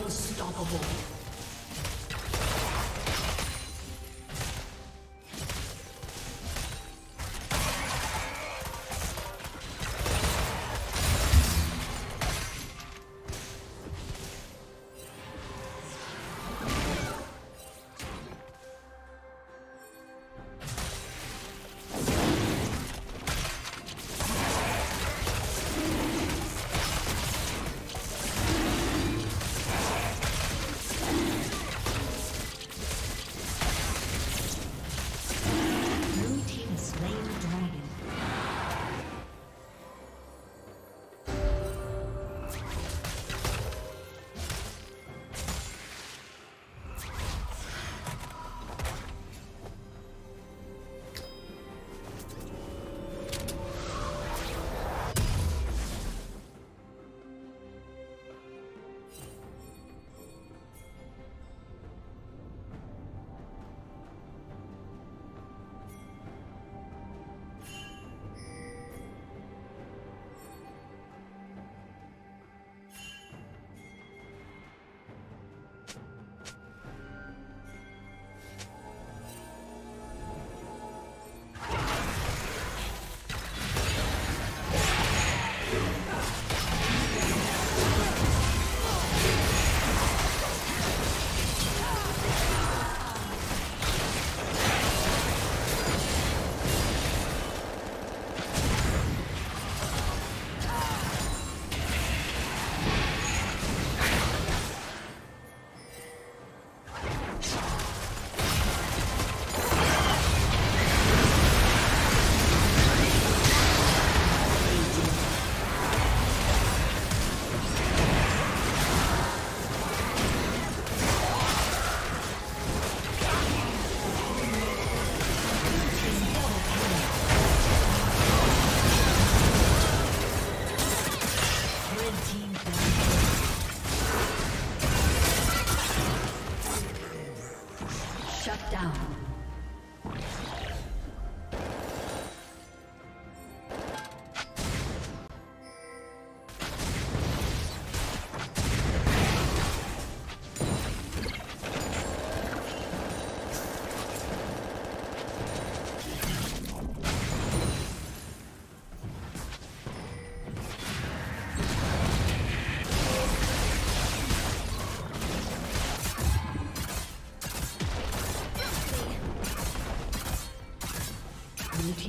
Unstoppable.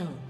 Double